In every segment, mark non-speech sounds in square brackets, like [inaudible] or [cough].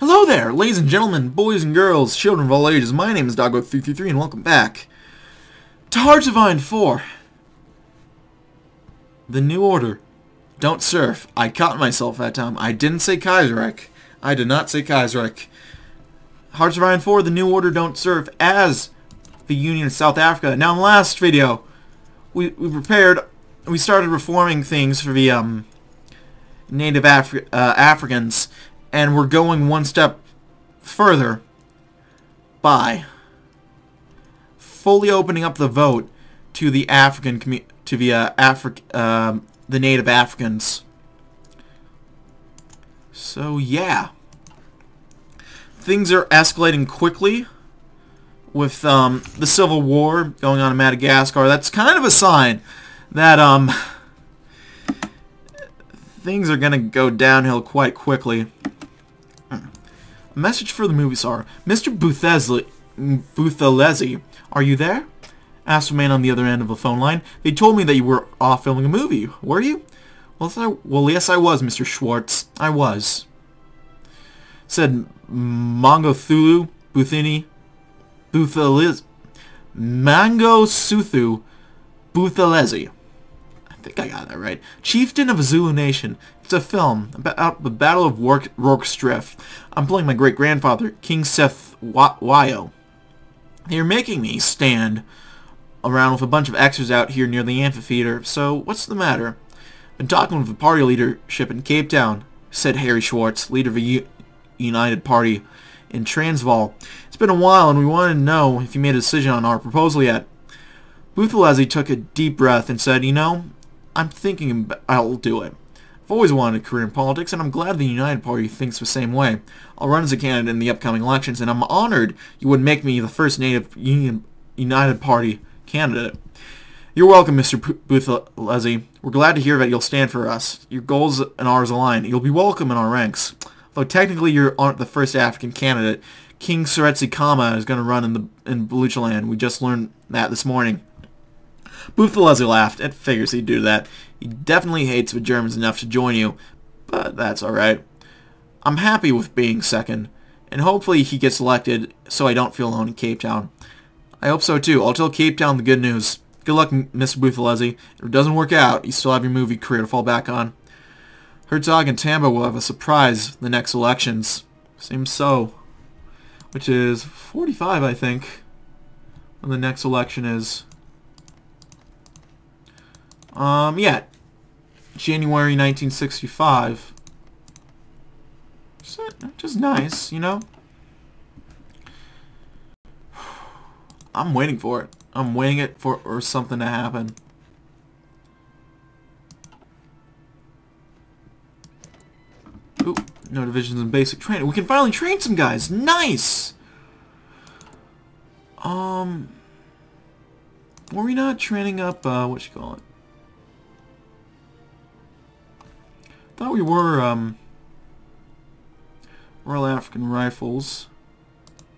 Hello there, ladies and gentlemen, boys and girls, children of all ages. My name is Dogboat333 and welcome back to Hearts of Iron 4. The New Order. Don't surf. I caught myself that time. I didn't say Kaiserreich. I did not say Kaiserreich. Hearts of Iron 4, The New Order Don't Surf as the Union of South Africa. Now in the last video, we, we prepared, we started reforming things for the um, native Afri uh, Africans and we're going one step further by fully opening up the vote to the African commu to the uh, Afri uh, the native Africans. So yeah, things are escalating quickly with um, the civil war going on in Madagascar. That's kind of a sign that um, things are going to go downhill quite quickly. Message for the movie star. Mr. Buthelezi, are you there? Asked a man on the other end of the phone line. They told me that you were off filming a movie. Were you? Well, I, well yes, I was, Mr. Schwartz. I was. Said Mongo Thulu, Buthini, Buthelezi, Mangosuthu, Buthelezi. I think I got that right. Chieftain of a Zulu Nation. It's a film about the Battle of Rorke's Drift. I'm playing my great-grandfather, King Cetshwayo. They're making me stand around with a bunch of extras out here near the amphitheater, so what's the matter? Been talking with the party leadership in Cape Town, said Harry Schwartz, leader of the U United Party in Transvaal. It's been a while and we wanted to know if you made a decision on our proposal yet. Buthelezi took a deep breath and said, you know, I'm thinking I'll do it. I've always wanted a career in politics, and I'm glad the United Party thinks the same way. I'll run as a candidate in the upcoming elections, and I'm honored you would make me the first native Union United Party candidate. You're welcome, Mr. Booth Buthelezi. We're glad to hear that you'll stand for us. Your goals and ours align. You'll be welcome in our ranks. Though technically you aren't the first African candidate, King Seretse Khama is going to run in the in Bechuanaland. We just learned that this morning. Buthelezi laughed. It figures he'd do that. He definitely hates the Germans enough to join you, but that's alright. I'm happy with being second, and hopefully he gets elected so I don't feel alone in Cape Town. I hope so too. I'll tell Cape Town the good news. Good luck, Mr. Buthelezi. If it doesn't work out, you still have your movie career to fall back on. Hertzog and Tambo will have a surprise the next elections. Seems so. Which is 45, I think. When the next election is. Um, yeah. January 1965. Just just nice, you know? I'm waiting for it. I'm waiting it for or something to happen. Ooh, no divisions in basic training. We can finally train some guys. Nice! Um... Were we not training up, uh, what you call it? Thought we were, um, Royal African Rifles.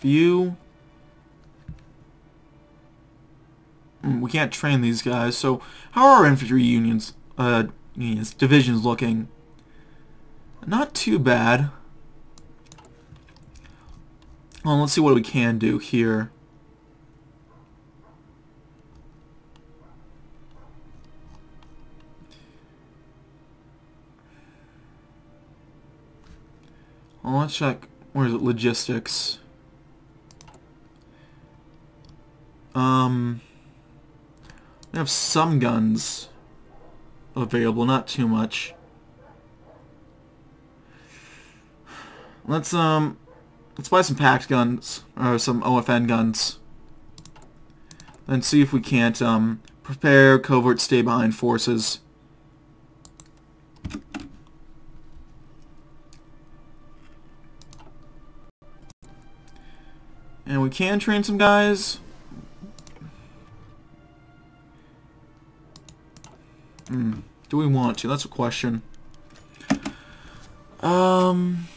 View. Mm, we can't train these guys, so how are our infantry unions, uh, unions, divisions looking? Not too bad. Well, let's see what we can do here. Let's check. Where is it? Logistics. Um, we have some guns available, not too much. Let's um, let's buy some Pact guns or some OFN guns, and see if we can't um prepare covert stay behind forces. And we can train some guys. Hmm. Do we want to? That's a question. Um,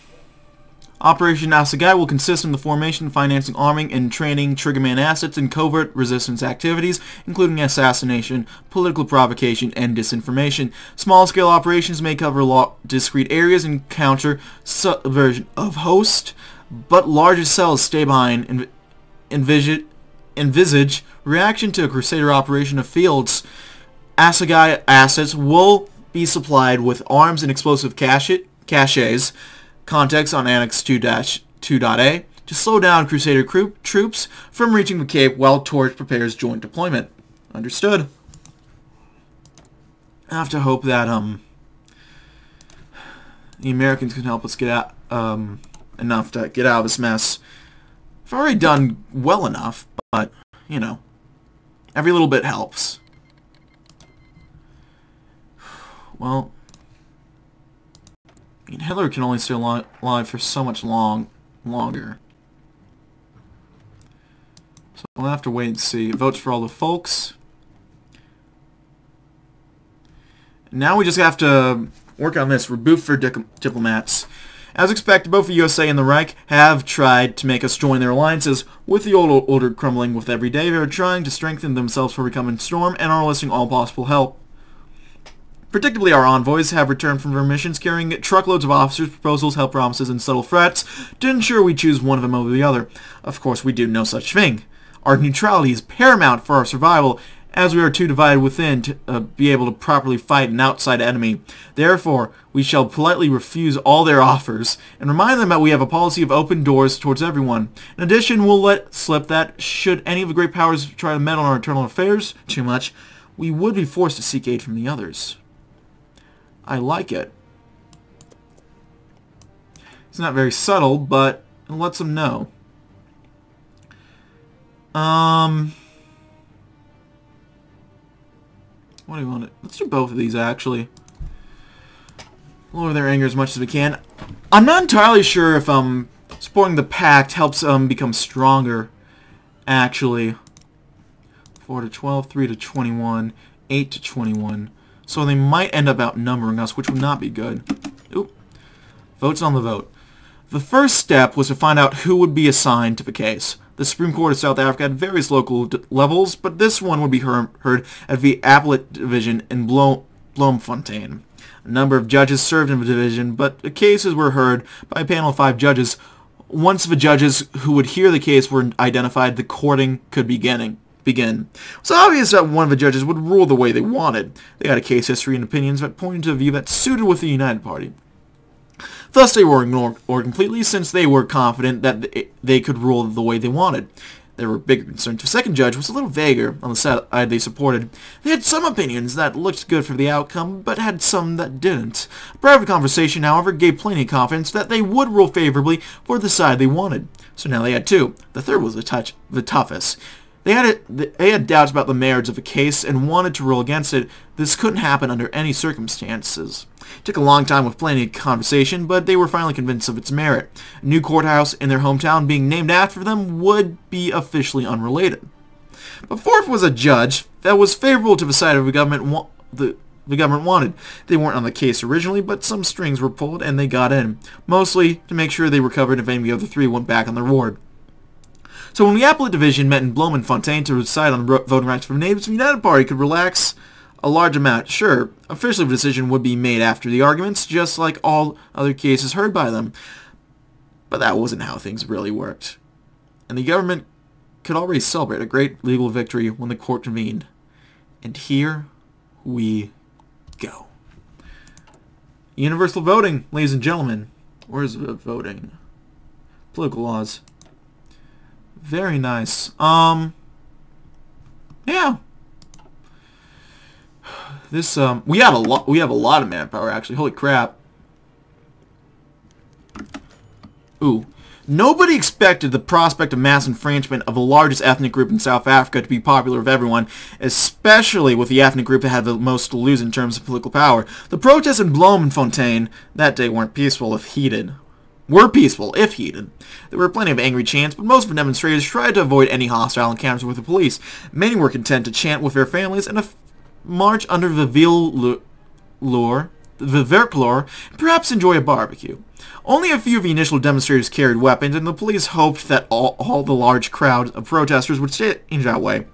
Operation Assegai will consist in the formation, financing, arming, and training Triggerman assets in covert resistance activities, including assassination, political provocation, and disinformation. Small-scale operations may cover discrete areas and counter subversion of host, but larger cells stay behind and envisage, reaction to a Crusader operation of fields. Assegai assets will be supplied with arms and explosive cache caches, context on Annex 2-2.A, to slow down Crusader troops from reaching the Cape while Torch prepares joint deployment. Understood. I have to hope that um the Americans can help us get out um enough to get out of this mess. I've already done well enough, but you know, every little bit helps. [sighs] Well, I mean, Hitler can only stay alive for so much long, longer. So we'll have to wait and see. Votes for all the folks. Now we just have to work on this. Reboot for diplomats. As expected, both the USA and the Reich have tried to make us join their alliances. With the old order crumbling with every day, they are trying to strengthen themselves for becoming Storm and are enlisting all possible help. Predictably, our envoys have returned from their missions carrying truckloads of officers, proposals, help promises, and subtle threats to ensure we choose one of them over the other. Of course, we do no such thing. Our neutrality is paramount for our survival, as we are too divided within to uh, be able to properly fight an outside enemy. Therefore, we shall politely refuse all their offers, and remind them that we have a policy of open doors towards everyone. In addition, we'll let slip that, should any of the great powers try to meddle in our internal affairs too much, we would be forced to seek aid from the others. I like it. It's not very subtle, but it lets them know. Um, what do you want to... Let's do both of these, actually. Lower their anger as much as we can. I'm not entirely sure if um, supporting the pact helps um, become stronger, actually. 4 to 12, 3 to 21, 8 to 21. So they might end up outnumbering us, which would not be good. Oop. Votes on the vote. The first step was to find out who would be assigned to the case. The Supreme Court of South Africa had various local levels, but this one would be heard at the Appellate Division in Blo Bloemfontein. A number of judges served in the division, but the cases were heard by a panel of five judges. Once the judges who would hear the case were identified, the courting could begin. It was obvious that one of the judges would rule the way they wanted. They had a case history and opinions that pointed to a view that suited with the United Party. Thus they were ignored or completely since they were confident that they could rule the way they wanted. There were bigger concerns. The second judge was a little vaguer on the side they supported. They had some opinions that looked good for the outcome, but had some that didn't. A private conversation, however, gave plenty of confidence that they would rule favorably for the side they wanted. So now they had two. The third was the, touch, the toughest. They had, a, they had doubts about the merits of the case and wanted to rule against it. This couldn't happen under any circumstances. It took a long time with plenty of conversation, but they were finally convinced of its merit. A new courthouse in their hometown being named after them would be officially unrelated. But fourth was a judge that was favorable to the side of the government the, the government wanted. They weren't on the case originally, but some strings were pulled and they got in, mostly to make sure they were covered if any of the other three went back on their ward. So when the Appellate Division met in Bloemfontein to decide on voting rights for neighbors, the United Party could relax a large amount. Sure, officially the decision would be made after the arguments, just like all other cases heard by them. But that wasn't how things really worked. And the government could already celebrate a great legal victory when the court convened. And here we go. Universal voting, ladies and gentlemen. Where's the voting? Political laws. Very nice. Um, yeah. This um, we have a lot. We have a lot of manpower actually. Holy crap. Ooh. Nobody expected the prospect of mass enfranchisement of the largest ethnic group in South Africa to be popular with everyone, especially with the ethnic group that had the most to lose in terms of political power. The protests in Bloemfontein that day weren't peaceful if heated were peaceful, if heated. There were plenty of angry chants, but most of the demonstrators tried to avoid any hostile encounters with the police. Many were content to chant with their families and march under the veil lure, the Vierkleur, and perhaps enjoy a barbecue. Only a few of the initial demonstrators carried weapons, and the police hoped that all, all the large crowd of protesters would change that way.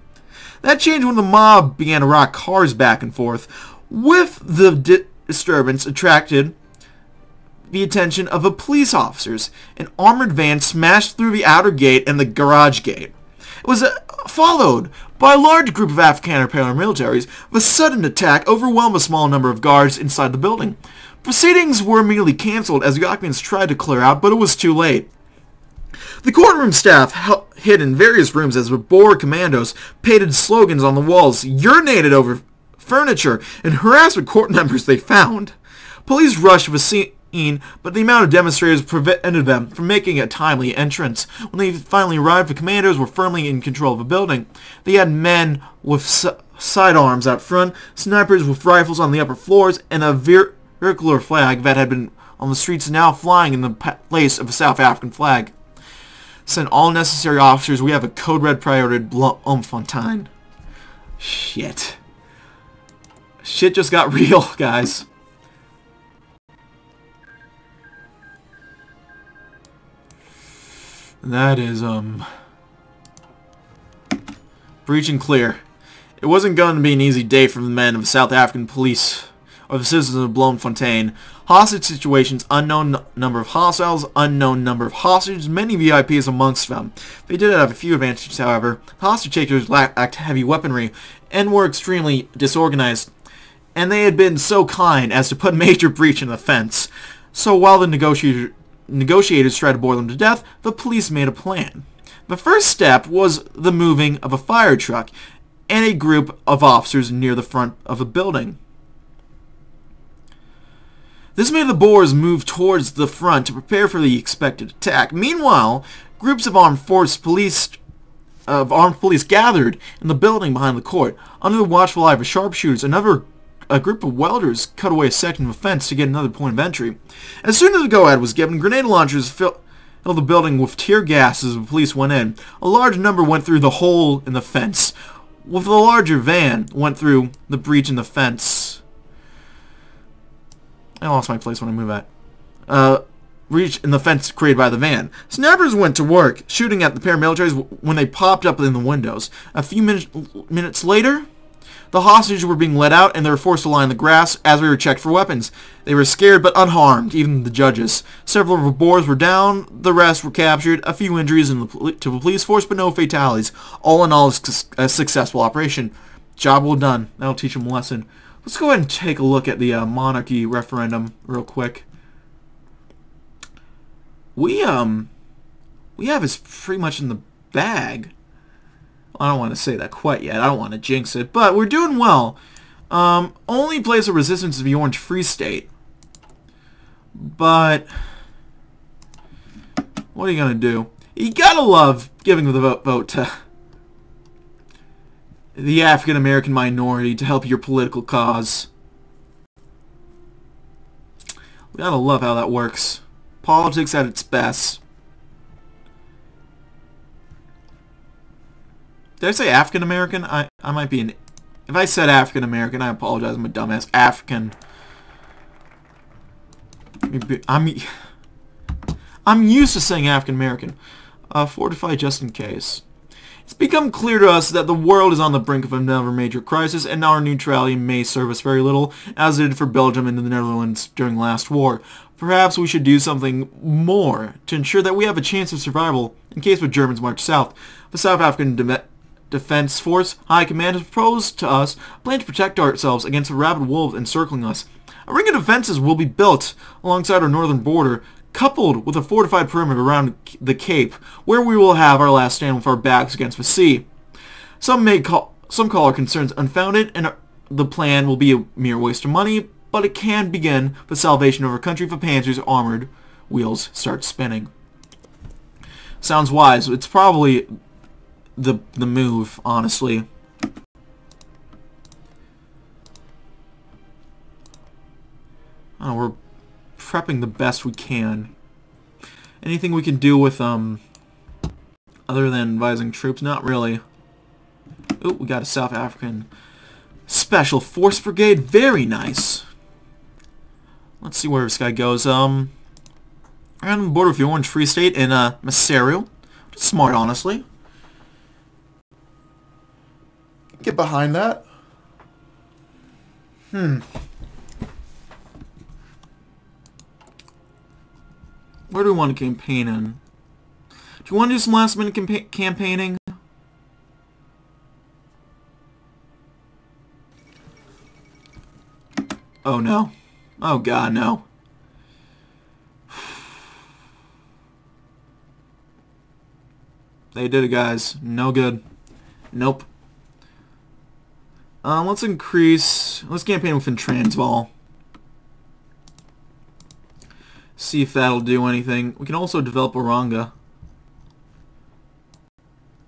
That changed when the mob began to rock cars back and forth, with the di disturbance attracted the attention of the police officers. An armored van smashed through the outer gate and the garage gate. It was uh, followed by a large group of Afghan paramilitaries. The sudden attack overwhelmed a small number of guards inside the building. Proceedings were immediately cancelled as the occupants tried to clear out, but it was too late. The courtroom staff hid in various rooms as the Boer commandos painted slogans on the walls, urinated over furniture, and harassed the court [laughs] members they found. Police rushed the scene but the amount of demonstrators prevented them from making a timely entrance. When they finally arrived, the commanders were firmly in control of the building. They had men with sidearms out front, snipers with rifles on the upper floors, and a vernacular flag that had been on the streets now flying in the place of a South African flag. Send all necessary officers. We have a code red priority Bloemfontein. Shit. Shit just got [laughs] real, guys. That is, um... Breach and clear. It wasn't going to be an easy day for the men of the South African police or the citizens of Bloemfontein. Hostage situations, unknown number of hostiles, unknown number of hostages, many VIPs amongst them. They did have a few advantages, however. Hostage takers lacked heavy weaponry and were extremely disorganized, and they had been so kind as to put major breach in the fence. So while the negotiator negotiators tried to bore them to death, the police made a plan. The first step was the moving of a fire truck and a group of officers near the front of a building. This made the Boers move towards the front to prepare for the expected attack. Meanwhile, groups of armed force police of armed police gathered in the building behind the court. Under the watchful eye of sharpshooters, another a group of welders cut away a section of a fence to get another point of entry. As soon as the go-ahead was given, grenade launchers filled the building with tear gas as the police went in. A large number went through the hole in the fence, with a larger van went through the breach in the fence. I lost my place when I move at. Uh, breach in the fence created by the van. Snappers went to work, shooting at the paramilitaries when they popped up in the windows. A few minutes later, the hostages were being let out and they were forced to lie in the grass as we were checked for weapons. They were scared but unharmed, even the judges. Several of the Boers were down, the rest were captured, a few injuries in the, to the police force but no fatalities. All in all, a successful operation. Job well done. That'll teach them a lesson. Let's go ahead and take a look at the uh, monarchy referendum real quick. We, um, we have is pretty much in the bag. I don't want to say that quite yet. I don't want to jinx it, but we're doing well. Um, only place of resistance is the Orange Free State. But what are you gonna do? You gotta love giving the vote, vote to the African American minority to help your political cause. We gotta love how that works. Politics at its best. Did I say African American? I I might be an. If I said African American, I apologize. I'm a dumbass. African. I'm. I'm used to saying African American. Uh, fortify just in case. It's become clear to us that the world is on the brink of another major crisis, and our neutrality may serve us very little, as it did for Belgium and the Netherlands during the last war. Perhaps we should do something more to ensure that we have a chance of survival in case the Germans march south. The South African Defense Force High Command has proposed to us a plan to protect ourselves against the rabid wolves encircling us. A ring of defenses will be built alongside our northern border, coupled with a fortified perimeter around the Cape, where we will have our last stand with our backs against the sea. Some may call some call our concerns unfounded, and the plan will be a mere waste of money, but it can begin the salvation of our country if the Panzer's armored wheels start spinning. Sounds wise. It's probably the the move, honestly. Oh, we're prepping the best we can. Anything we can do with, um, other than advising troops? Not really. Oh, we got a South African Special Force Brigade. Very nice. Let's see where this guy goes. Um, on the border with the Orange Free State in uh, Masario. Smart, honestly. Get behind that. Hmm. Where do we want to campaign in? Do you want to do some last minute campa campaigning? Oh no. Oh god, no. [sighs] They did it, guys. No good. Nope. Um, let's increase... Let's campaign within Transvaal. See if that'll do anything. We can also develop Oranga.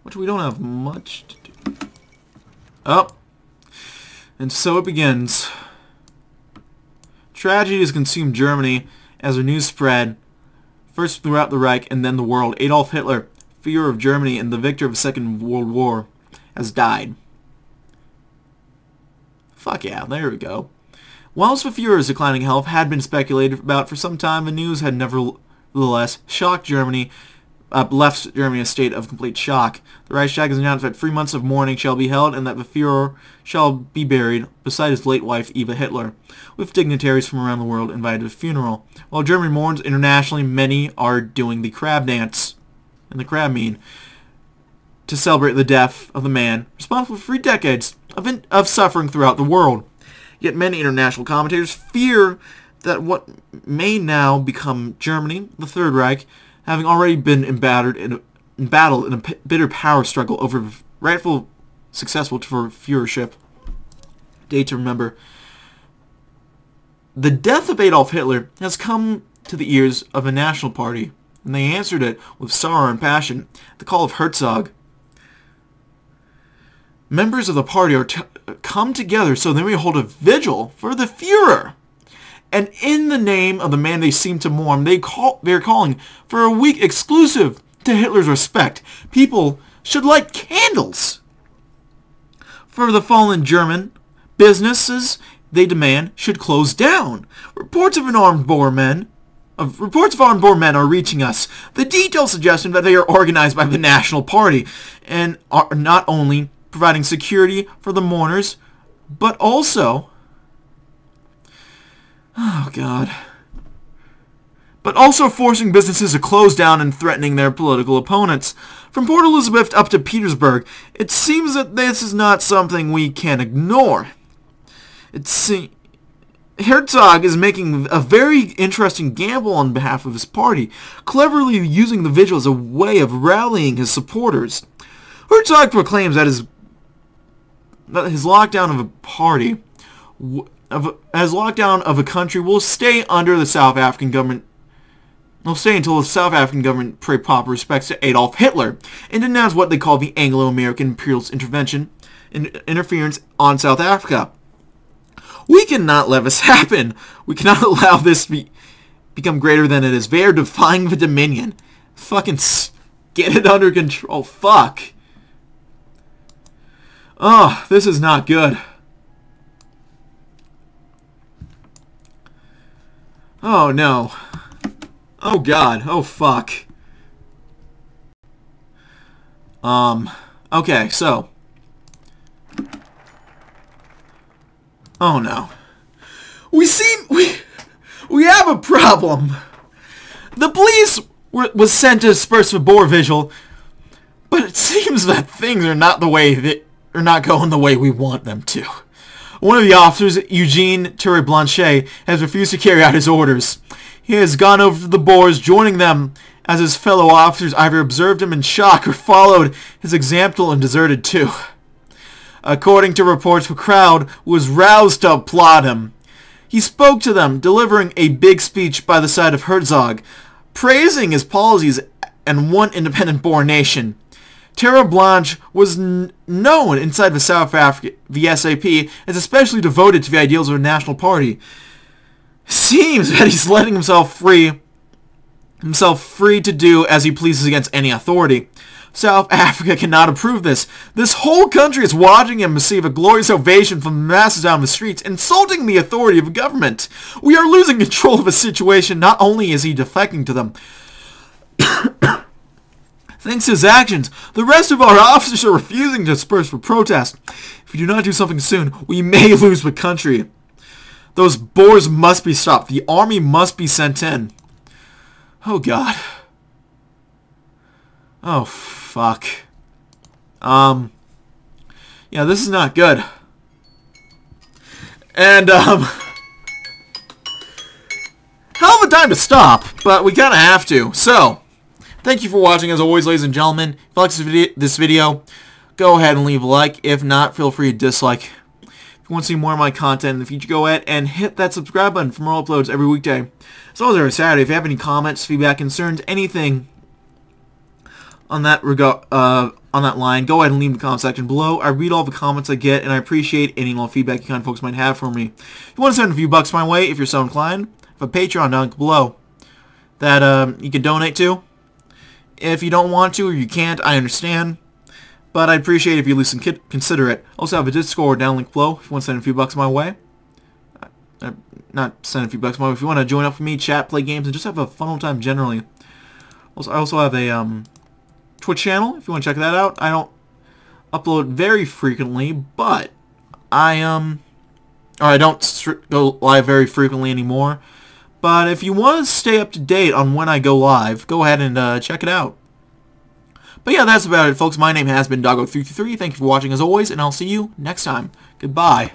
Which we don't have much to do. Oh. And so it begins. Tragedy has consumed Germany as the news spread, first throughout the Reich and then the world. Adolf Hitler, Führer of Germany and the victor of the Second World War, has died. Fuck yeah, there we go. Whilst the Fuhrer's declining health had been speculated about for some time, the news had nevertheless shocked Germany uh, left Germany in a state of complete shock. The Reichstag has announced that three months of mourning shall be held and that the Führer shall be buried beside his late wife Eva Hitler, with dignitaries from around the world invited to the funeral. While Germany mourns internationally, many are doing the crab dance and the crab mean to celebrate the death of the man responsible for three decades of, in, of suffering throughout the world. Yet many international commentators fear that what may now become Germany, the Third Reich, having already been embattled in a, embattled in a bitter power struggle over rightful successful for Führership. Day to remember. The death of Adolf Hitler has come to the ears of the National Party, and they answered it with sorrow and passion. The call of Hertzog. Members of the party are come together so they may hold a vigil for the Führer. And in the name of the man they seem to mourn, they call, they're calling for a week exclusive to Hitler's respect. People should light candles. For the fallen German, businesses, they demand, should close down. Reports of an armed Boer men of reports of armed Boer men are reaching us. The details suggesting that they are organized by the National Party and are not only providing security for the mourners, but also Oh, God. But also forcing businesses to close down and threatening their political opponents. From Port Elizabeth up to Petersburg, it seems that this is not something we can ignore. It seems... Hertzog is making a very interesting gamble on behalf of his party, cleverly using the vigil as a way of rallying his supporters. Hertzog proclaims that his, his lockdown of a party of, as lockdown of a country will stay under the South African government will stay until the South African government pay proper respects to Adolf Hitler and denounce what they call the Anglo-American imperialist intervention and interference on South Africa. We cannot let this [laughs] happen. We cannot [laughs] allow this to be, become greater than it is. They are defying the Dominion. Fucking get it under control. Fuck. Oh, this is not good. Oh no. Oh god. Oh fuck. Um, okay, so. Oh no. We seem, we, we have a problem. The police were, was sent to disperse the Boer Vigil, but it seems that things are not the way that, are not going the way we want them to. One of the officers, Eugene Terre'Blanche, has refused to carry out his orders. He has gone over to the Boers, joining them as his fellow officers either observed him in shock or followed his example and deserted too. According to reports, the crowd was roused to applaud him. He spoke to them, delivering a big speech by the side of Hertzog, praising his policies and one independent Boer nation. Terre'Blanche was known inside the South Africa, the SAP, as especially devoted to the ideals of the National Party. Seems that he's letting himself free, himself free to do as he pleases against any authority. South [laughs] Africa cannot approve this. This whole country is watching him receive a glorious ovation from the masses on the streets, insulting the authority of government. We are losing control of a situation. Not only is he defecting to them, thanks to his actions, the rest of our [laughs] officers are refusing to disperse for protest. If we do not do something soon, we may [laughs] lose the country. Those Boers must be stopped. The army must be sent in. Oh, God. Oh, fuck. Um, yeah, this is not good. And, um, [laughs] hell of a time to stop, but we kind of have to. So, thank you for watching, as always, ladies and gentlemen. If you like this video, this video, go ahead and leave a like. If not, feel free to dislike. If you want to see more of my content in the future, go ahead and hit that subscribe button for more uploads every weekday. As well as every Saturday. If you have any comments, feedback, concerns, anything on that regard, uh, on that line, go ahead and leave the comment section below. I read all the comments I get, and I appreciate any little feedback you kind of folks might have for me. If you want to send a few bucks my way, if you're so inclined, I have a Patreon down below that um, you can donate to. If you don't want to or you can't, I understand. But I'd appreciate if you at least consider it. Also have a Discord down link below if you want to send a few bucks my way. Uh, not send a few bucks my way. If you want to join up with me, chat, play games, and just have a fun time generally. Also, I also have a um, Twitch channel if you want to check that out. I don't upload very frequently, but I um or I don't go live very frequently anymore. But if you want to stay up to date on when I go live, go ahead and uh, check it out. But yeah, that's about it, folks. My name has been Dogboat333. Thank you for watching as always, and I'll see you next time. Goodbye.